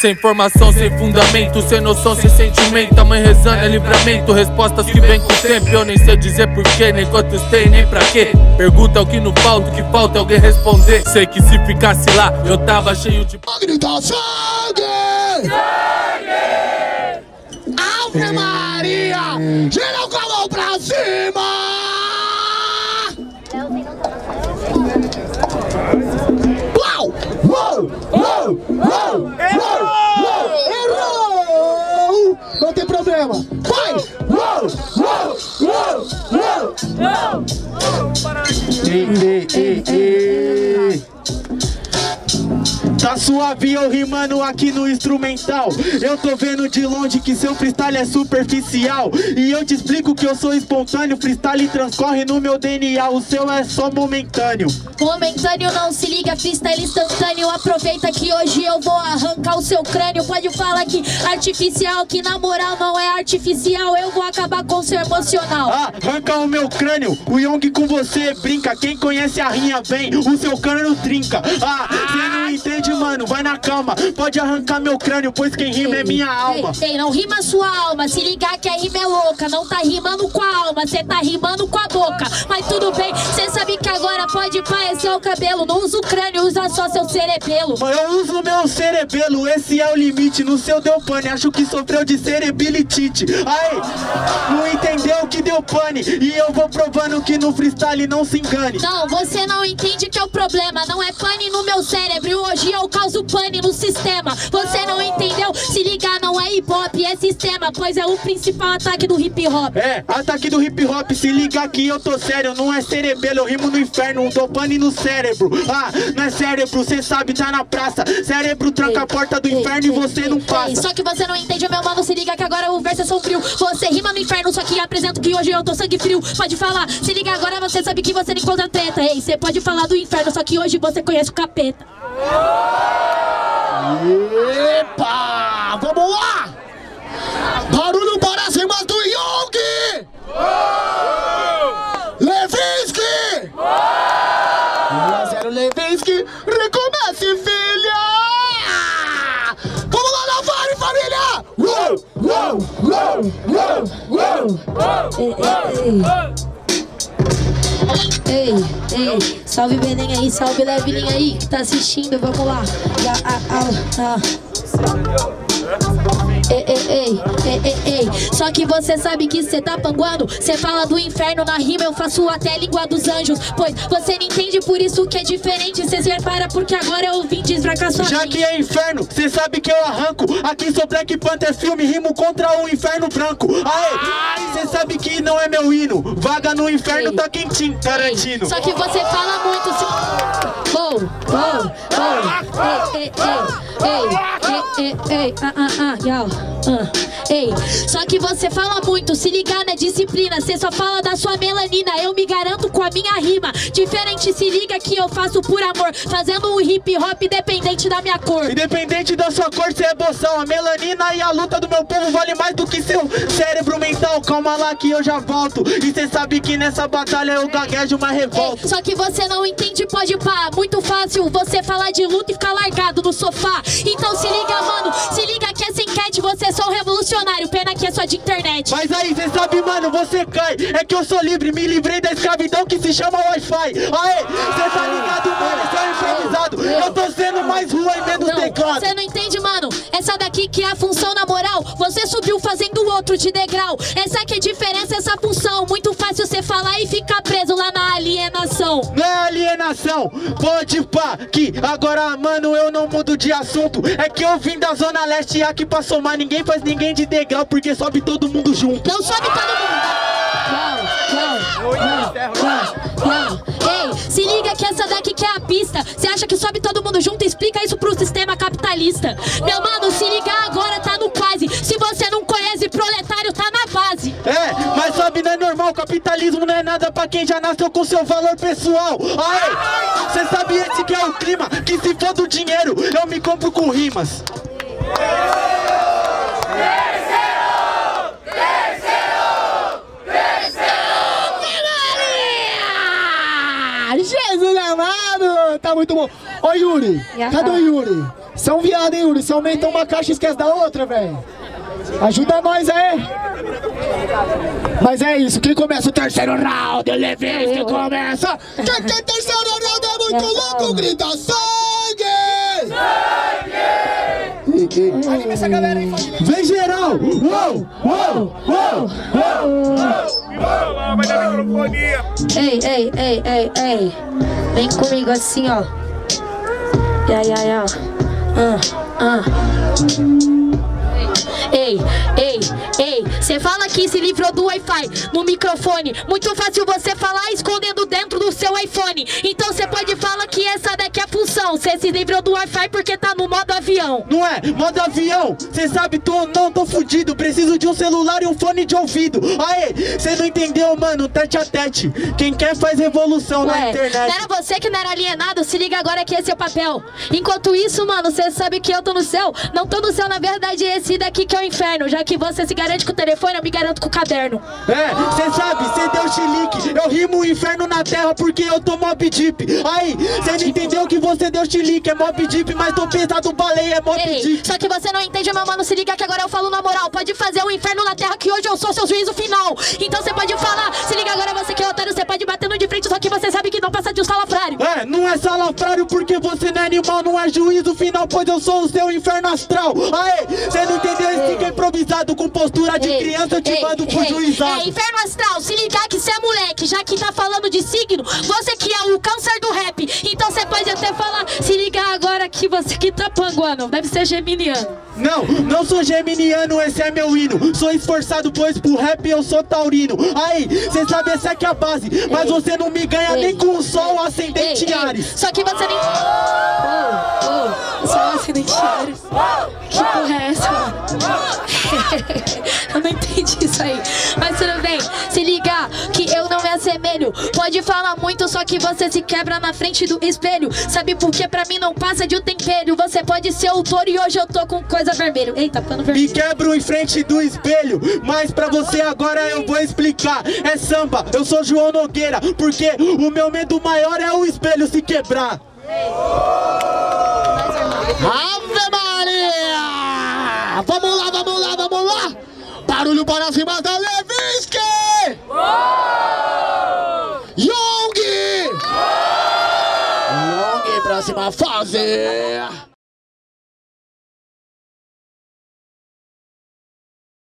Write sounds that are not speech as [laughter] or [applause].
Sem formação, sem fundamento, sem noção, sem sentimento. A mãe rezando é livramento. Respostas que vem com o tempo. Eu nem sei dizer porquê, nem quantos tem, nem pra quê. Pergunta o que não falta, o que falta é alguém responder. Sei que se ficasse lá, eu tava cheio de. Grita sangue! Sangue! Ave Maria! Geral com a pra cima! Uau! Uau! Uau! Uau! Errou! Errou! Não tem Vai! Uau! Uau! Uau! Uau! Ei, ei, ei, ei. Tá suave eu rimando aqui no instrumental. Eu tô vendo de longe que seu freestyle é superficial. E eu te explico que eu sou espontâneo. Freestyle transcorre no meu DNA O seu é só momentâneo. Momentâneo não se liga, freestyle instantâneo. Aproveita que hoje eu vou arrancar o seu crânio. Pode falar que artificial, que na moral não é artificial. Eu vou acabar com o seu emocional. Ah, arranca o meu crânio. O Young com você brinca. Quem conhece a rinha bem, o seu crânio trinca. Ah, cê não entende too much. Mano, vai na calma. Pode arrancar meu crânio, pois quem rima é minha alma. Ei, ei, não rima sua alma, se ligar que a rima é louca Não tá rimando com a alma, cê tá rimando com a boca. Mas tudo bem, cê sabe que agora pode parecer o cabelo. Não usa o crânio, usa só seu cerebelo. Eu uso meu cerebelo, esse é o limite. No seu deu pane, acho que sofreu de cerebilitite. Aí, não entendeu que deu pane. E eu vou provando que no freestyle não se engane. Não, você não entende que é o problema. Não é pane no meu cérebro, hoje eu causo pane no sistema. Você não entendeu? Se ligar, não é hip hop, é sistema Pois é o principal ataque do hip hop. É, ataque do hip hop, se liga que eu tô sério Não é cerebelo, eu rimo no inferno, dou pane no cérebro. Ah, não é cérebro, cê sabe, tá na praça. Cérebro tranca a porta do inferno e você não passa. Só que você não entende, meu mano, se liga que agora o verso é sombrio. Você rima no inferno, só que apresento que hoje eu tô sangue frio. Pode falar, se liga agora, você sabe que você não encontra treta. Ei, você pode falar do inferno, só que hoje você conhece o capeta Epa! Vamos lá! Barulho para cima do Young! Levinsky! 1 a 0 Levinsky, recomece, filha! Vamos lá na família! Uou, uou, uou, uou, uou! Ei, ei, salve Belém aí, salve Levilinha aí que tá assistindo, vamos lá. Ah, ah, ah. Ei, ei, ei, ei, ei, ei. Só que você sabe que cê tá panguando. Cê fala do inferno na rima, eu faço até a língua dos anjos. Pois você não entende, por isso que é diferente. Cê se repara, porque agora eu vim desbracar sua Já que é inferno, cê sabe que eu arranco Aqui sou Black Panther filme, rimo contra o inferno branco Aê, cê sabe que não é meu hino Vaga no inferno Ei. tá quentinho, Tarantino Só que você fala muito se... Uou, uou Ei, ei, ei, ei, ei, ei Ah, ah, ah, yau ah. Ei, só que você fala muito Se ligar na disciplina Cê só fala da sua melanina Eu me garanto com a minha rima Diferente, se liga que eu faço por amor Fazendo um hip hop independente da minha cor Independente da sua cor, cê é boção A melanina e a luta do meu povo vale mais do que seu cérebro mental Calma lá que eu já volto E cê sabe que nessa batalha eu gaguejo uma revolta Só que você não entende, pode pá Muito fácil você falar de luta e ficar largado no sofá. Então se liga, mano, se liga que essa enquete Você é só um revolucionário, pena que é só de internet. Mas aí, cê sabe, mano, você cai. É que eu sou livre, me livrei da escravidão que se chama Wi-Fi. Aê, cê tá ligado, mano, esse é improvisado. Eu tô sendo mais rua e menos Não, teclado. você não entende, mano. Essa daqui que é a função na moral Você subiu fazendo outro de degrau. Essa que é a diferença, essa função. Muito fácil você falar e ficar preso lá na alienação alienação, pode pá Que agora, mano, eu não mudo de assunto É que eu vim da zona leste e aqui pra somar Ninguém faz ninguém de degrau porque sobe todo mundo junto Não sobe todo mundo. Uau, uau, uau, uau. Ei, se liga que essa daqui que é a pista. Você acha que sobe todo mundo junto? Explica isso pro sistema capitalista. Meu mano, se ligar agora tá no quase. Se você não conhece proletário, tá. É, mas sobe não é normal, capitalismo não é nada pra quem já nasceu com seu valor pessoal. Aê, cê sabe esse que é o clima, que se for do dinheiro, eu me compro com rimas. Jesus amado! Tá muito bom. Ô Yuri, cadê o? Yuri? São viado, hein, Uri? Você aumenta uma caixa e esquece da outra, velho. Ajuda nós aí. Mas é isso, quem começa o terceiro round? Ele vê que começa. Quem quer terceiro round é muito louco, grita sangue! Sangue! Anima essa galera aí, família. Vem geral! Uou! Uou! Uou! Vai dar microfonia. Ei, ei, ei, ei, ei. Vem comigo assim, ó. Ya, ya, ya. Ah, ah. Ei, ei, ei. Você fala que se livrou do Wi-Fi no microfone. Muito fácil você falar escondendo dentro do seu iPhone. Então você pode que essa daqui é a função. Você se livrou do Wi-Fi porque tá no modo avião. Não é? Modo avião! Cê sabe, tô, não tô fudido. Preciso de um celular e um fone de ouvido. Aê, cê não entendeu, mano? Tete a tete. Quem quer faz revolução na Ué, não internet. era você que não era alienado? Se liga agora que esse é o papel. Enquanto isso, mano, você sabe que eu tô no céu. Não tô no céu, na verdade, esse daqui que é o inferno. Já que você se garante com o telefone, eu me garanto com o caderno. É, cê sabe, cê chilique. Eu rimo o inferno na terra porque eu tô mob deep. Aí, cê não entendeu que você deu chilique. É mob deep, mas tô pesado baleia, é mob Ei, deep. só que você não entende, meu mano. Se liga que agora eu falo na moral. Pode fazer o inferno na terra que hoje eu sou seu juízo final. Então você pode falar. Se liga agora, você que é você bater no de frente. Só que você sabe que não passa de um salafrário. É, não é salafrário porque você não é animal, não é juízo final, pois eu sou o seu inferno astral. Aê, cê não entendeu esse que é improvisado com postura de Ei, criança, eu te ei, mando pro ei, juizado. ei, inferno astral, se ligar que você é moleque, já que tá falando de signo, você que é o câncer do rap. Então você pode até falar, se ligar agora que você que tá panguano, deve ser geminiano. Não, não sou geminiano, esse é meu hino. Sou esforçado, pois pro rap eu sou taurino. Aí, cê sabe, essa aqui é a base. Mas Ei. você não me ganha Ei. nem com o sol ascendente Ei, Ares. Só que você nem. Oh, oh, só acidente Ares. Que porra é essa, [laughs] eu não entendi isso aí. Mas tudo bem, se liga que eu não me assemelho. Pode falar muito, só que você se quebra na frente do espelho. Sabe por que pra mim não passa de um tempero? Você pode ser o touro e hoje eu tô com coisa vermelha. Eita, pano Me vermelho. quebro em frente do espelho, mas pra você agora eu vou explicar. É samba, eu sou João Nogueira, porque o meu medo maior é o espelho se quebrar. Ave Maria! Vamos lá, vamos lá, vamos lá! Barulho para cima da Levinsky! Young! Young, próxima fase!